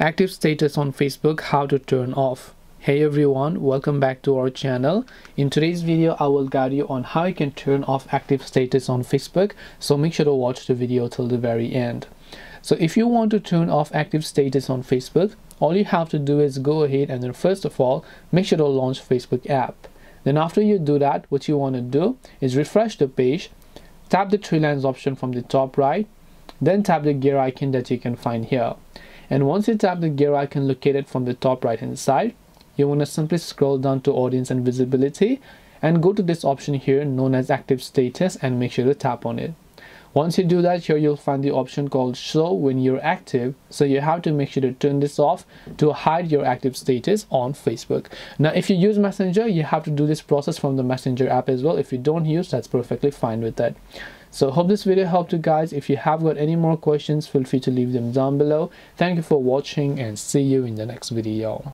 active status on Facebook how to turn off. Hey everyone welcome back to our channel. In today's video I will guide you on how you can turn off active status on Facebook so make sure to watch the video till the very end. So if you want to turn off active status on Facebook all you have to do is go ahead and then first of all make sure to launch Facebook app. Then after you do that what you want to do is refresh the page tap the three lines option from the top right then tap the gear icon that you can find here and once you tap the gear icon located from the top right hand side you want to simply scroll down to audience and visibility and go to this option here known as active status and make sure to tap on it once you do that here you'll find the option called show when you're active. So you have to make sure to turn this off to hide your active status on facebook. Now if you use messenger you have to do this process from the messenger app as well. If you don't use that's perfectly fine with that. So hope this video helped you guys. If you have got any more questions feel free to leave them down below. Thank you for watching and see you in the next video